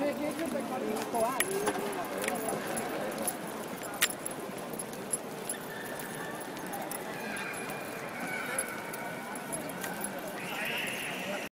你你就是不同意，可啊？